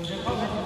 Donc je vais prendre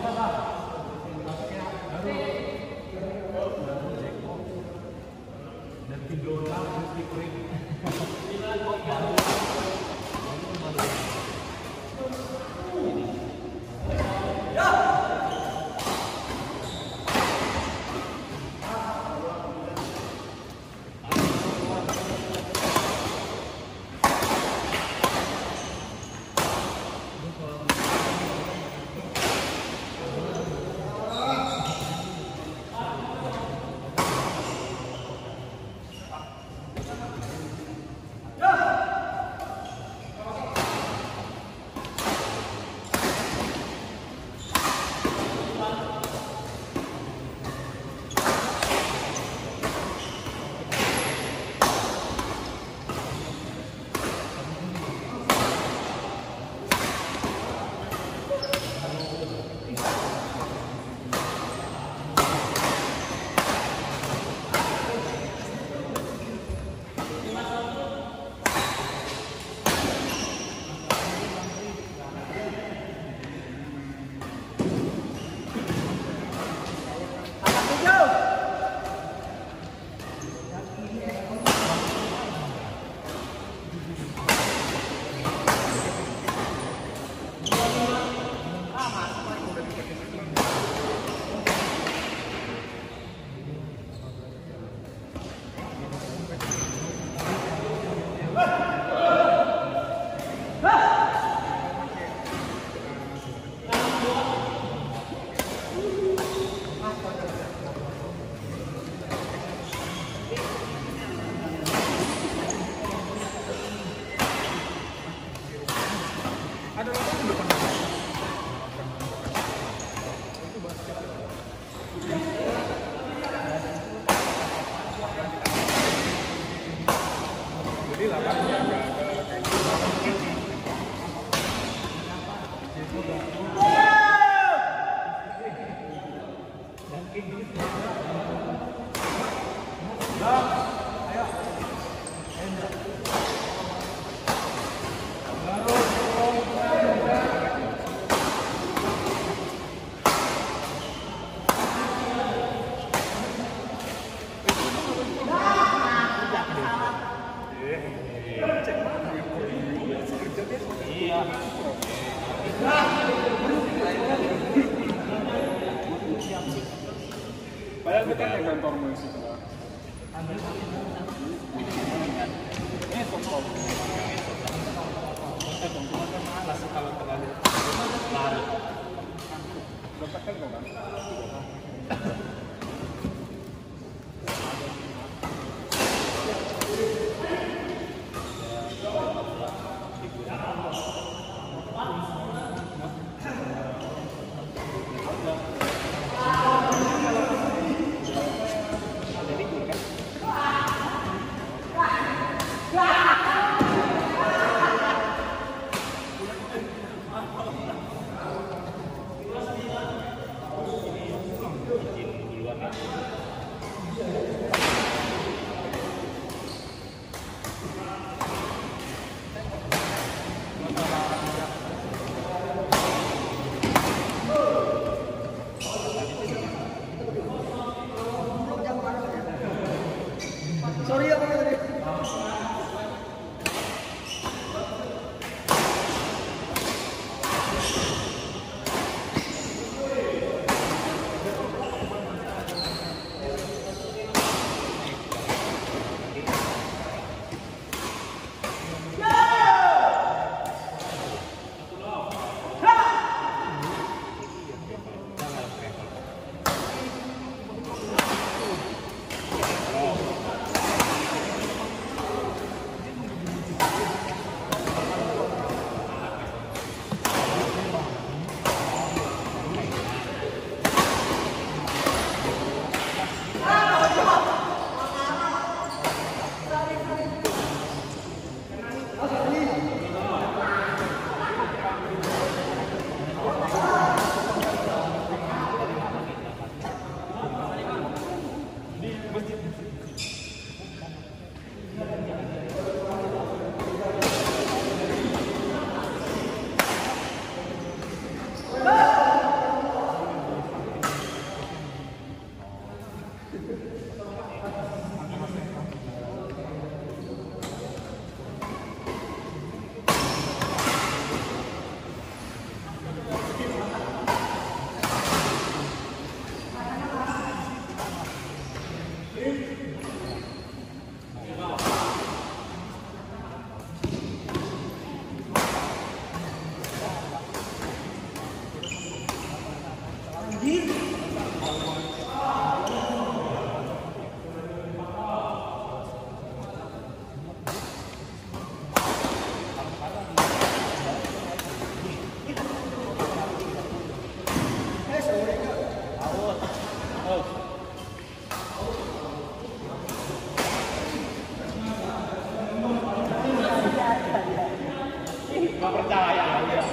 啊！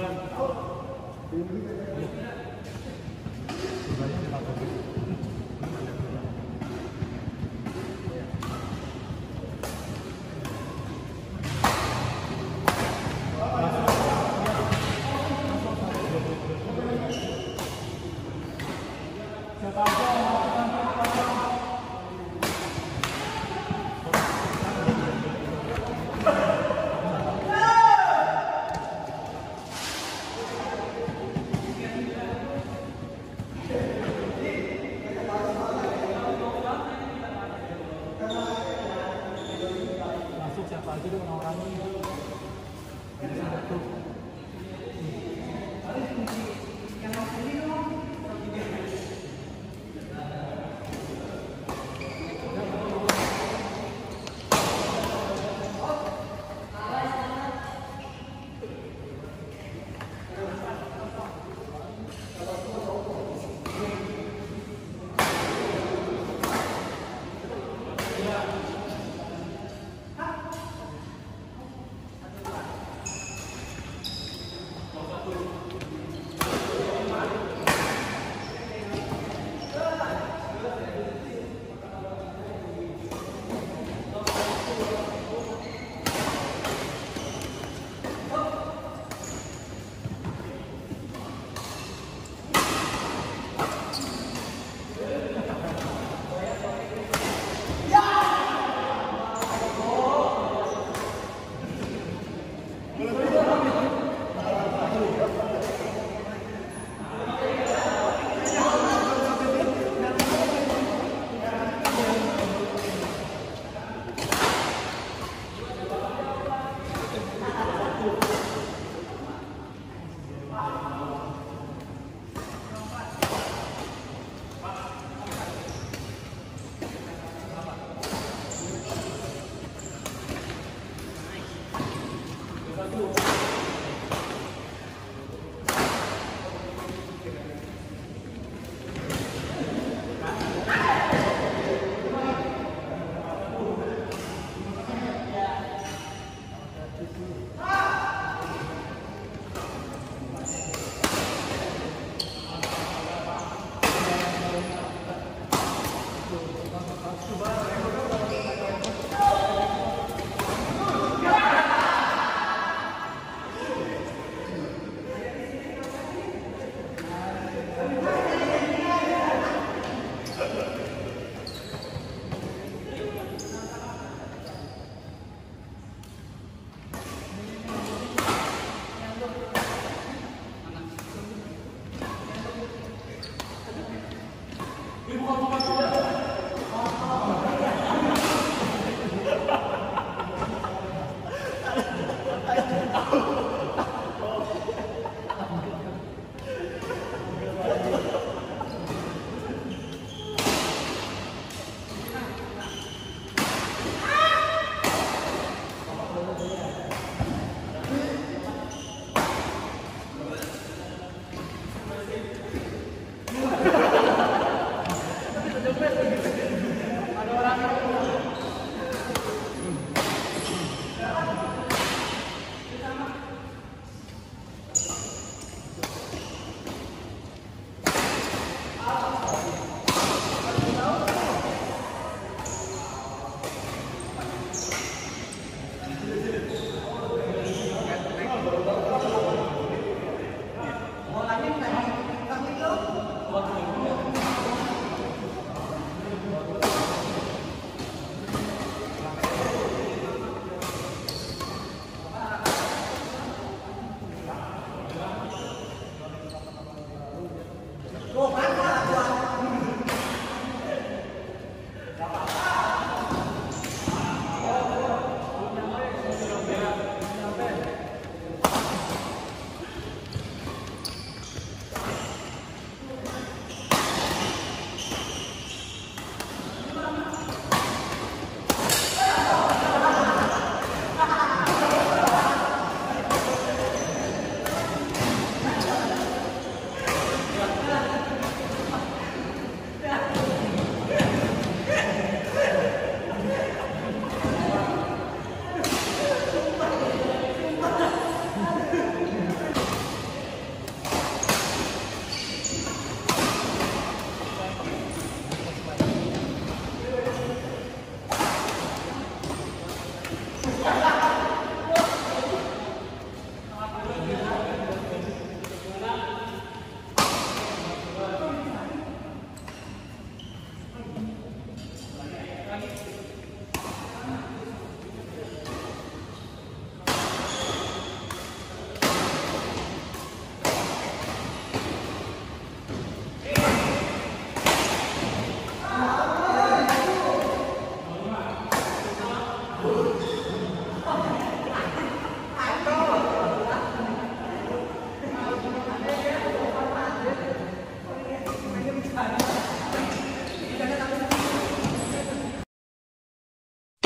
Thank you. bagian orang ini. Satu.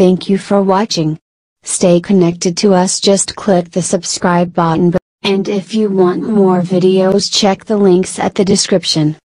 Thank you for watching. Stay connected to us just click the subscribe button and if you want more videos check the links at the description.